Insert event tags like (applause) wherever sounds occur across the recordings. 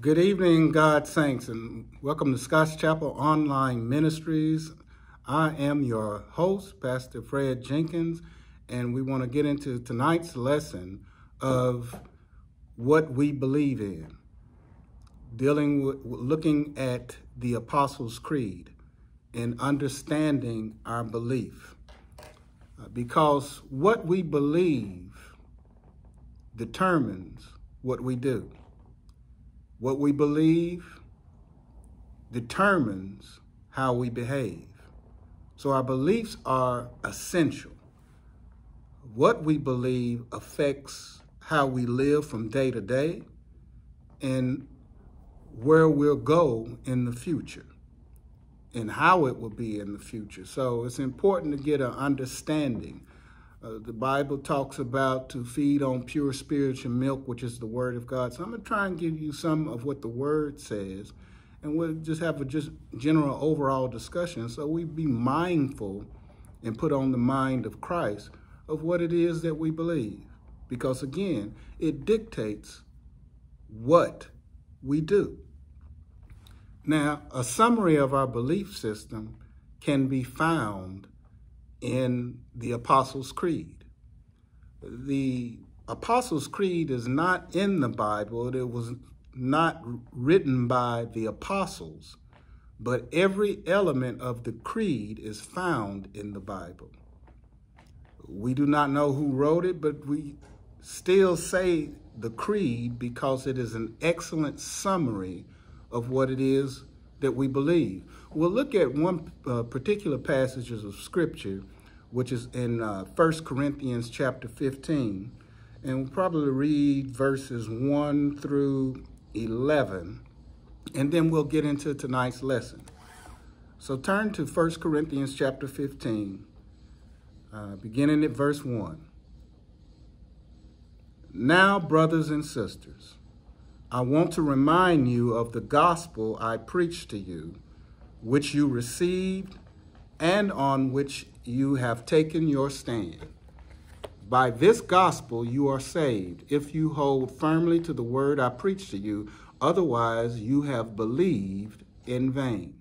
Good evening, God Saints, and welcome to Scotts Chapel Online Ministries. I am your host, Pastor Fred Jenkins, and we want to get into tonight's lesson of what we believe in, dealing with looking at the Apostles' Creed and understanding our belief. Uh, because what we believe determines what we do. What we believe determines how we behave. So our beliefs are essential. What we believe affects how we live from day to day and where we'll go in the future and how it will be in the future. So it's important to get an understanding uh, the Bible talks about to feed on pure spiritual milk, which is the Word of God. So I'm going to try and give you some of what the Word says, and we'll just have a just general overall discussion so we be mindful and put on the mind of Christ of what it is that we believe. Because again, it dictates what we do. Now, a summary of our belief system can be found in the Apostles' Creed. The Apostles' Creed is not in the Bible. It was not written by the apostles, but every element of the creed is found in the Bible. We do not know who wrote it, but we still say the creed because it is an excellent summary of what it is that we believe. We'll look at one uh, particular passages of scripture, which is in uh, 1 Corinthians chapter 15. And we'll probably read verses 1 through 11. And then we'll get into tonight's lesson. So turn to 1 Corinthians chapter 15, uh, beginning at verse 1. Now, brothers and sisters, I want to remind you of the gospel I preached to you, which you received and on which you have taken your stand. By this gospel you are saved, if you hold firmly to the word I preach to you, otherwise you have believed in vain.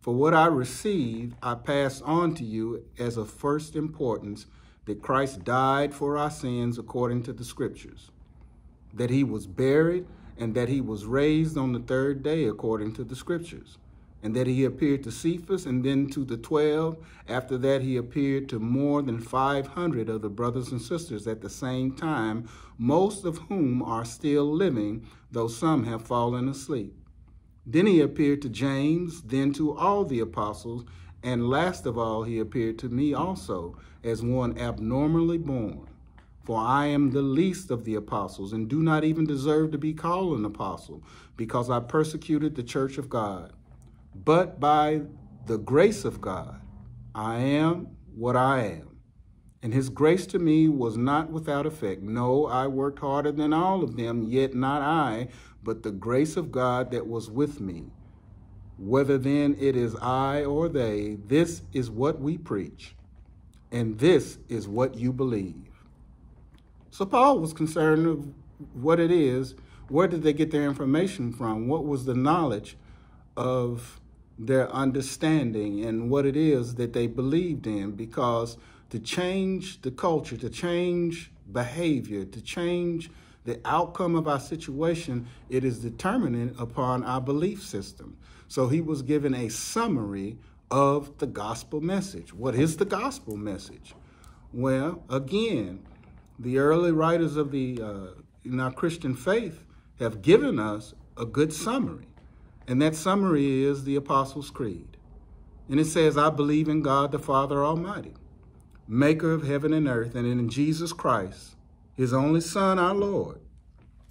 For what I received, I pass on to you as of first importance that Christ died for our sins according to the scriptures that he was buried, and that he was raised on the third day according to the scriptures, and that he appeared to Cephas and then to the twelve. After that, he appeared to more than 500 of the brothers and sisters at the same time, most of whom are still living, though some have fallen asleep. Then he appeared to James, then to all the apostles, and last of all, he appeared to me also as one abnormally born. For I am the least of the apostles, and do not even deserve to be called an apostle, because I persecuted the church of God. But by the grace of God, I am what I am. And his grace to me was not without effect. No, I worked harder than all of them, yet not I, but the grace of God that was with me. Whether then it is I or they, this is what we preach, and this is what you believe. So Paul was concerned of what it is. Where did they get their information from? What was the knowledge of their understanding and what it is that they believed in? Because to change the culture, to change behavior, to change the outcome of our situation, it is determinant upon our belief system. So he was given a summary of the gospel message. What is the gospel message? Well, again, the early writers of the uh, in our Christian faith have given us a good summary. And that summary is the Apostles' Creed. And it says, I believe in God the Father Almighty, maker of heaven and earth, and in Jesus Christ, his only Son, our Lord,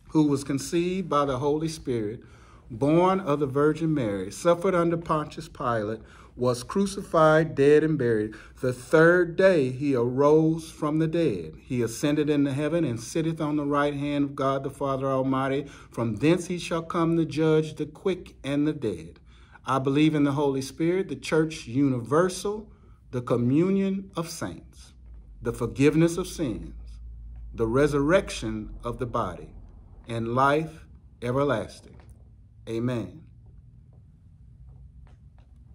who was conceived by the Holy Spirit, born of the Virgin Mary, suffered under Pontius Pilate, was crucified, dead, and buried. The third day he arose from the dead. He ascended into heaven and sitteth on the right hand of God the Father Almighty. From thence he shall come to judge the quick and the dead. I believe in the Holy Spirit, the church universal, the communion of saints, the forgiveness of sins, the resurrection of the body, and life everlasting. Amen.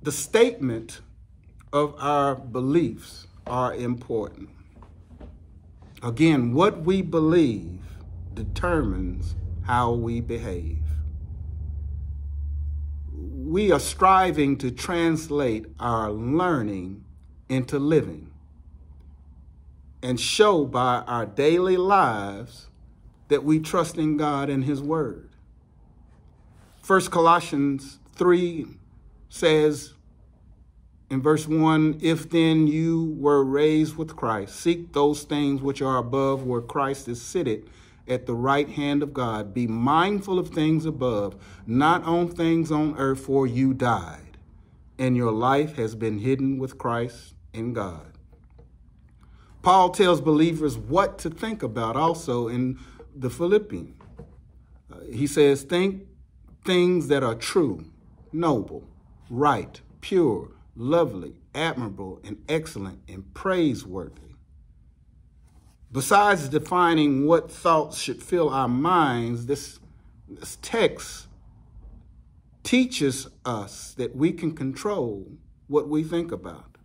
The statement of our beliefs are important. Again, what we believe determines how we behave. We are striving to translate our learning into living and show by our daily lives that we trust in God and His Word. First Colossians 3 says in verse 1 If then you were raised with Christ, seek those things which are above where Christ is seated at the right hand of God. Be mindful of things above, not on things on earth, for you died, and your life has been hidden with Christ in God. Paul tells believers what to think about also in the Philippians. Uh, he says, Think things that are true, noble, right, pure, lovely, admirable, and excellent, and praiseworthy. Besides defining what thoughts should fill our minds, this, this text teaches us that we can control what we think about.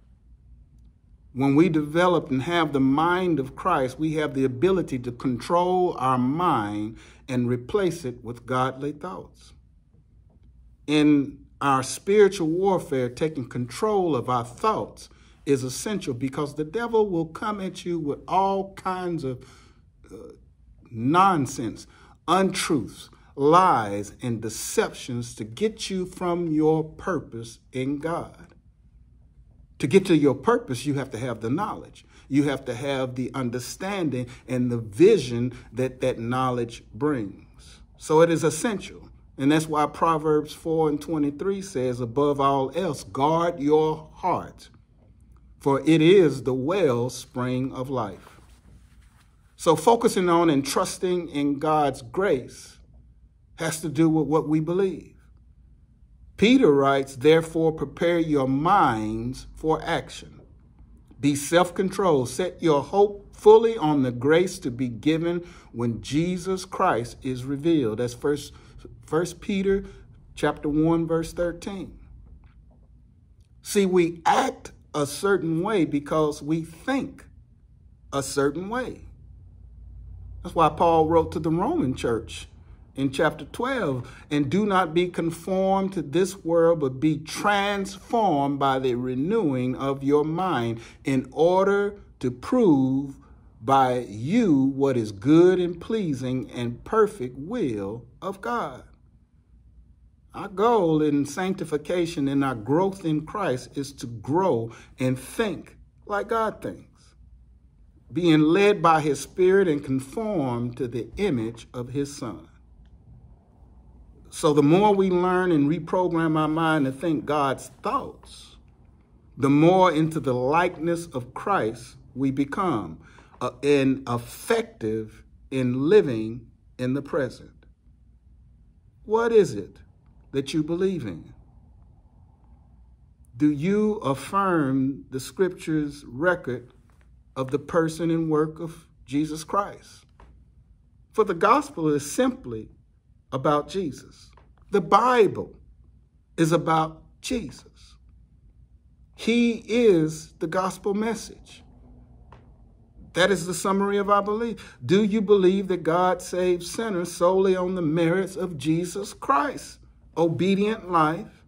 When we develop and have the mind of Christ, we have the ability to control our mind and replace it with godly thoughts. In our spiritual warfare, taking control of our thoughts is essential because the devil will come at you with all kinds of uh, nonsense, untruths, lies, and deceptions to get you from your purpose in God. To get to your purpose, you have to have the knowledge. You have to have the understanding and the vision that that knowledge brings. So it is essential. And that's why Proverbs 4 and 23 says, above all else, guard your heart for it is the wellspring of life. So, focusing on and trusting in God's grace has to do with what we believe. Peter writes, Therefore, prepare your minds for action. Be self controlled. Set your hope fully on the grace to be given when Jesus Christ is revealed. That's first, first Peter chapter 1, verse 13. See, we act a certain way because we think a certain way. That's why Paul wrote to the Roman church in chapter 12 and do not be conformed to this world, but be transformed by the renewing of your mind in order to prove by you what is good and pleasing and perfect will of God. Our goal in sanctification and our growth in Christ is to grow and think like God thinks, being led by his spirit and conformed to the image of his son. So the more we learn and reprogram our mind to think God's thoughts, the more into the likeness of Christ we become uh, and effective in living in the present. What is it that you believe in? Do you affirm the scripture's record of the person and work of Jesus Christ? For the gospel is simply about Jesus. The Bible is about Jesus. He is the gospel message. That is the summary of our belief. Do you believe that God saves sinners solely on the merits of Jesus Christ? Obedient life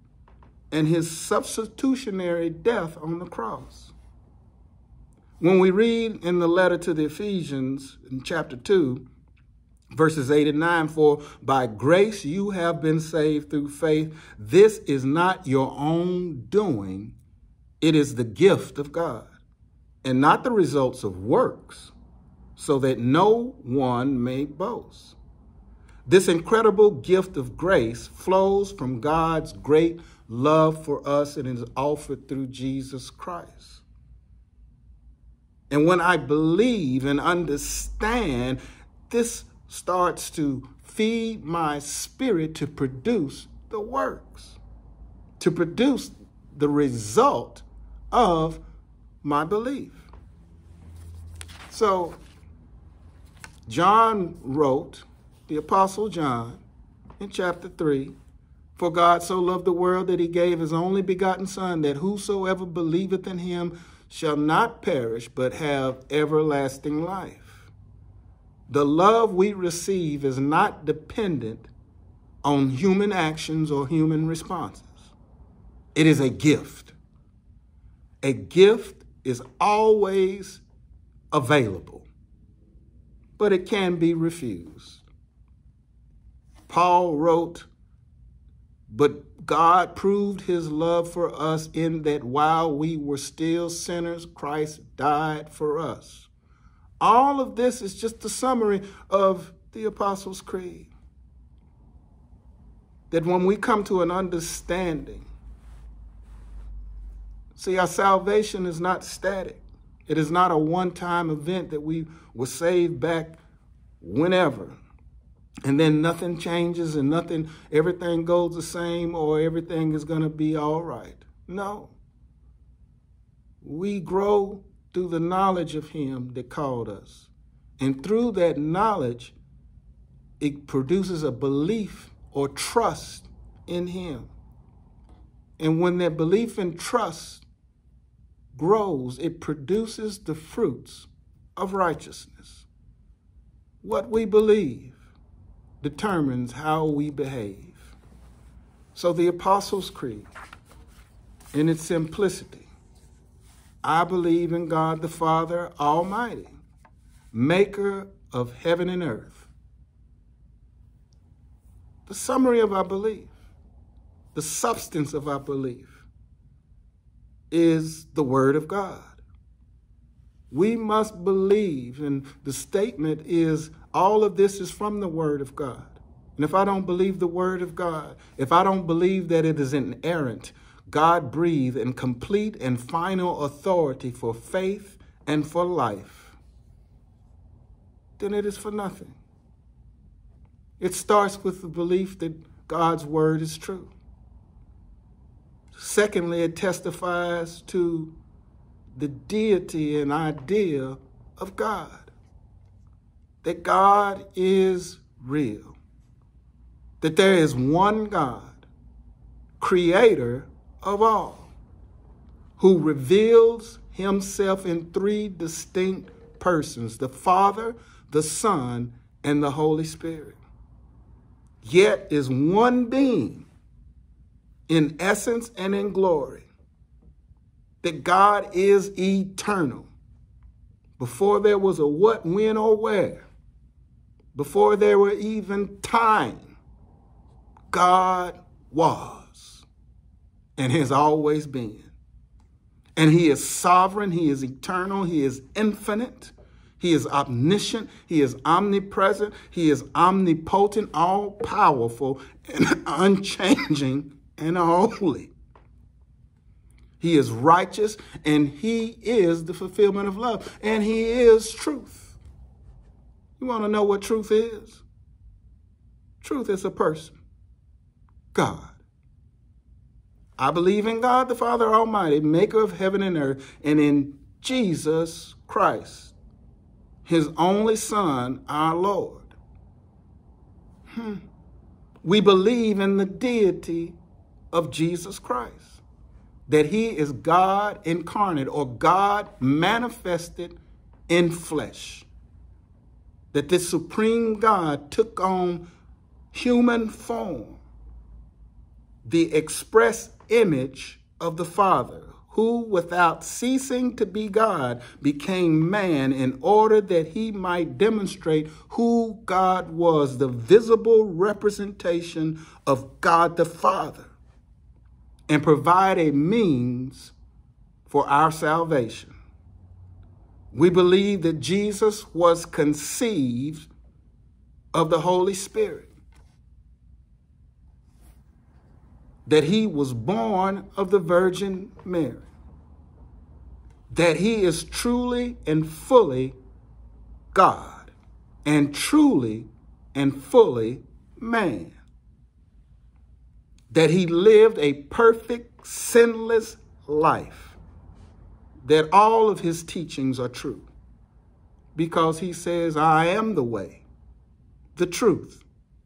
and his substitutionary death on the cross. When we read in the letter to the Ephesians in chapter 2, verses 8 and 9, for by grace you have been saved through faith. This is not your own doing, it is the gift of God, and not the results of works, so that no one may boast. This incredible gift of grace flows from God's great love for us and is offered through Jesus Christ. And when I believe and understand, this starts to feed my spirit to produce the works, to produce the result of my belief. So, John wrote the Apostle John in chapter 3. For God so loved the world that he gave his only begotten Son, that whosoever believeth in him shall not perish, but have everlasting life. The love we receive is not dependent on human actions or human responses. It is a gift. A gift is always available, but it can be refused. Paul wrote, But God proved his love for us in that while we were still sinners, Christ died for us. All of this is just a summary of the Apostles' Creed. That when we come to an understanding, see, our salvation is not static. It is not a one time event that we were saved back whenever and then nothing changes and nothing, everything goes the same or everything is going to be all right. No. We grow through the knowledge of Him that called us. And through that knowledge, it produces a belief or trust in Him. And when that belief and trust grows, it produces the fruits of righteousness. What we believe determines how we behave. So the Apostles' Creed, in its simplicity, I believe in God the Father Almighty, maker of heaven and earth. The summary of our belief, the substance of our belief, is the Word of God. We must believe, and the statement is all of this is from the Word of God. And if I don't believe the Word of God, if I don't believe that it is inerrant, God breathed and complete and final authority for faith and for life, then it is for nothing. It starts with the belief that God's Word is true. Secondly, it testifies to the deity and idea of God. That God is real. That there is one God, creator of all, who reveals himself in three distinct persons the Father, the Son, and the Holy Spirit. Yet is one being in essence and in glory that God is eternal. Before there was a what, when, or where, before there were even time, God was and has always been. And he is sovereign, he is eternal, he is infinite, he is omniscient, he is omnipresent, he is omnipotent, all powerful, and (laughs) unchanging, and holy. He is righteous and he is the fulfillment of love and he is truth. You want to know what truth is? Truth is a person, God. I believe in God the Father Almighty, maker of heaven and earth, and in Jesus Christ, his only Son, our Lord. Hmm. We believe in the deity of Jesus Christ that he is God incarnate or God manifested in flesh. That this supreme God took on human form, the express image of the Father, who, without ceasing to be God, became man in order that he might demonstrate who God was, the visible representation of God the Father and provide a means for our salvation. We believe that Jesus was conceived of the Holy Spirit, that he was born of the Virgin Mary, that he is truly and fully God, and truly and fully man. That he lived a perfect, sinless life, that all of his teachings are true. Because he says, I am the way, the truth,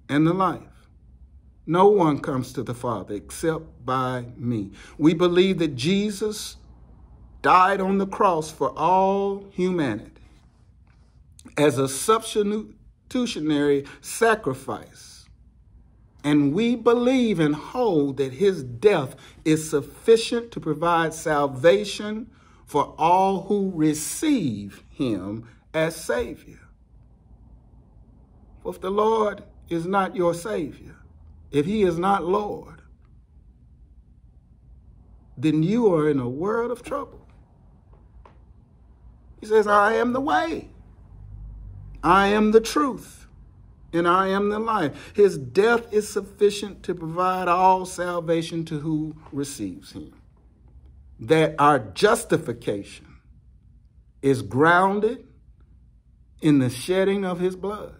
and the life. No one comes to the Father except by me. We believe that Jesus died on the cross for all humanity as a substitutionary sacrifice. And we believe and hold that his death is sufficient to provide salvation for all who receive him as Savior. For If the Lord is not your Savior, if he is not Lord, then you are in a world of trouble. He says, I am the way. I am the truth and I am the life. His death is sufficient to provide all salvation to who receives him. That our justification is grounded in the shedding of his blood.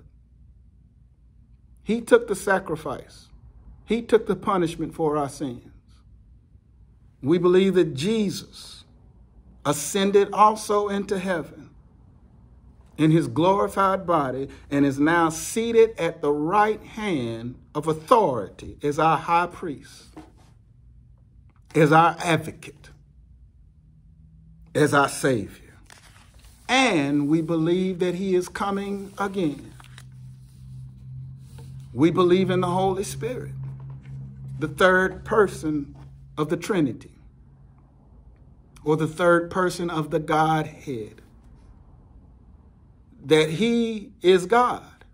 He took the sacrifice. He took the punishment for our sins. We believe that Jesus ascended also into heaven in his glorified body and is now seated at the right hand of authority as our high priest, as our advocate, as our Savior. And we believe that he is coming again. We believe in the Holy Spirit, the third person of the Trinity, or the third person of the Godhead that he is God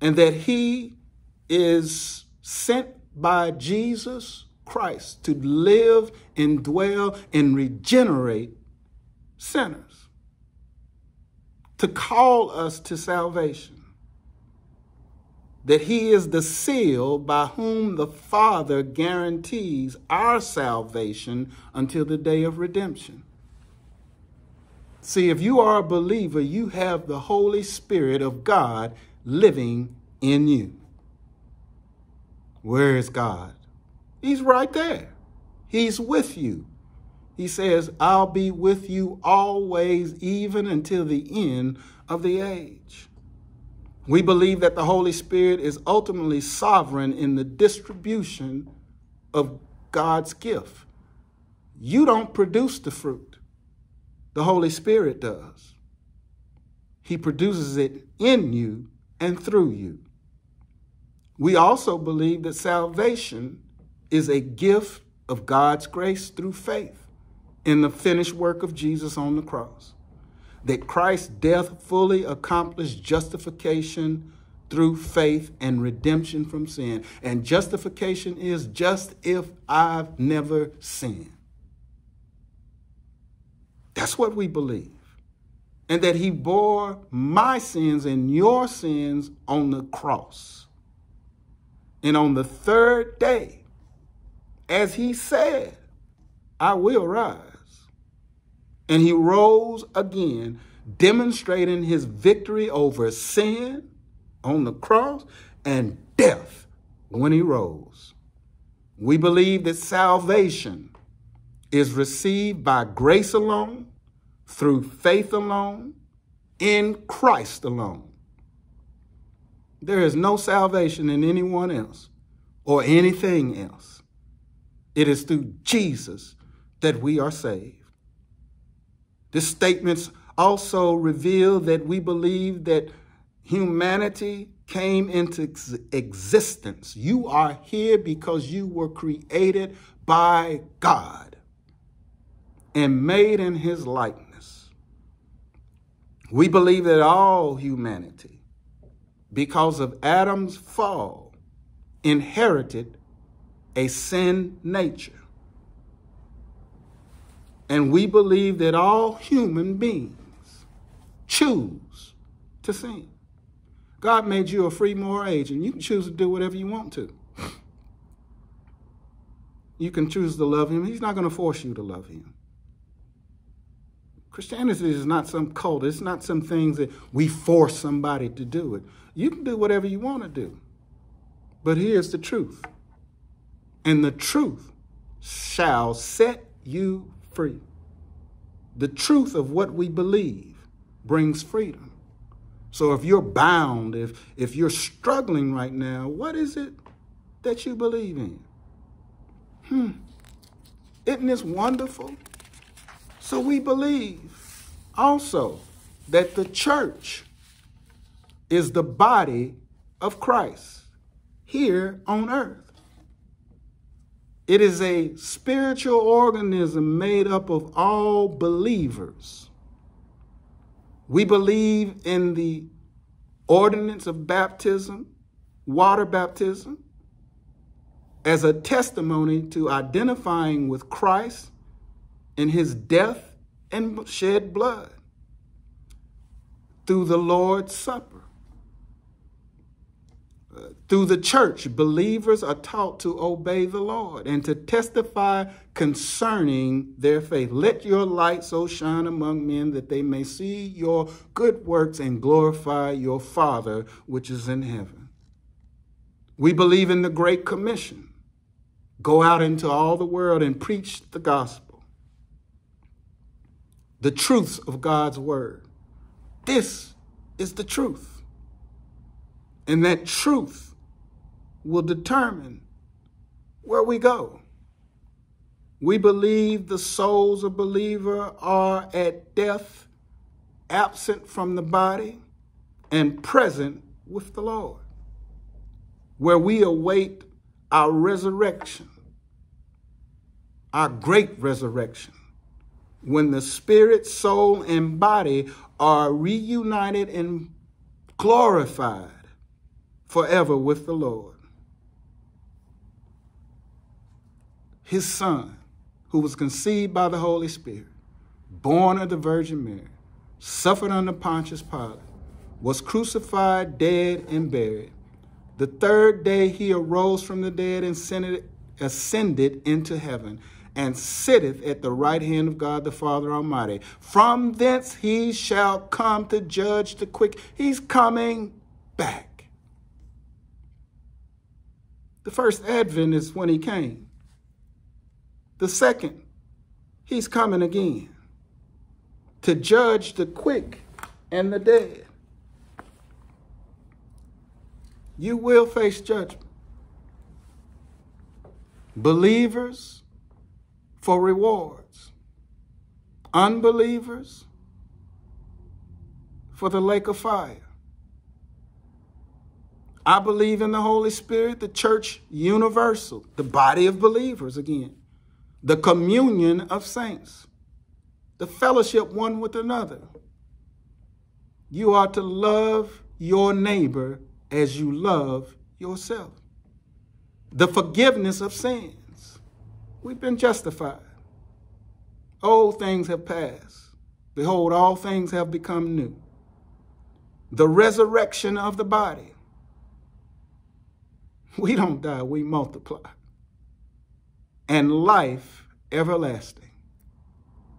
and that he is sent by Jesus Christ to live and dwell and regenerate sinners, to call us to salvation. That he is the seal by whom the Father guarantees our salvation until the day of redemption. See, if you are a believer, you have the Holy Spirit of God living in you. Where is God? He's right there. He's with you. He says, I'll be with you always, even until the end of the age. We believe that the Holy Spirit is ultimately sovereign in the distribution of God's gift. You don't produce the fruit. The Holy Spirit does. He produces it in you and through you. We also believe that salvation is a gift of God's grace through faith in the finished work of Jesus on the cross. That Christ's death fully accomplished justification through faith and redemption from sin. And justification is just if I've never sinned. That's what we believe. And that he bore my sins and your sins on the cross. And on the third day, as he said, I will rise. And he rose again, demonstrating his victory over sin on the cross and death when he rose. We believe that salvation is received by grace alone, through faith alone, in Christ alone. There is no salvation in anyone else or anything else. It is through Jesus that we are saved. This statements also reveal that we believe that humanity came into ex existence. You are here because you were created by God and made in his likeness. We believe that all humanity, because of Adam's fall, inherited a sin nature. And we believe that all human beings choose to sin. God made you a free moral agent. You can choose to do whatever you want to. You can choose to love him. He's not going to force you to love him. Christianity is not some cult. It's not some things that we force somebody to do it. You can do whatever you want to do. But here's the truth. And the truth shall set you free. The truth of what we believe brings freedom. So if you're bound, if if you're struggling right now, what is it that you believe in. Hmm. Isn't this wonderful? So we believe also that the church is the body of Christ here on earth. It is a spiritual organism made up of all believers. We believe in the ordinance of baptism, water baptism, as a testimony to identifying with Christ in his death and shed blood through the Lord's Supper. Through the church, believers are taught to obey the Lord and to testify concerning their faith. Let your light so shine among men that they may see your good works and glorify your Father which is in heaven. We believe in the Great Commission. Go out into all the world and preach the gospel, the truths of God's word. This is the truth. And that truth will determine where we go. We believe the souls of believer are at death, absent from the body, and present with the Lord, where we await our resurrection, our great resurrection, when the spirit, soul, and body are reunited and glorified forever with the Lord. His son, who was conceived by the Holy Spirit, born of the Virgin Mary, suffered under Pontius Pilate, was crucified, dead, and buried. The third day he arose from the dead and ascended into heaven and sitteth at the right hand of God the Father Almighty. From thence he shall come to judge the quick. He's coming back. The first advent is when he came. The second, he's coming again to judge the quick and the dead. You will face judgment. Believers for rewards, unbelievers for the lake of fire. I believe in the Holy Spirit, the church universal, the body of believers again, the communion of saints, the fellowship one with another. You are to love your neighbor as you love yourself. The forgiveness of sins. We've been justified. Old things have passed. Behold, all things have become new. The resurrection of the body (laughs) we don't die, we multiply. And life everlasting.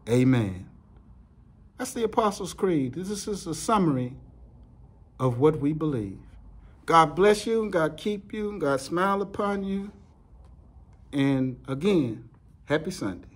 Amen. That's the Apostles' Creed. This is a summary of what we believe. God bless you, God keep you, and God smile upon you. And again, happy Sunday.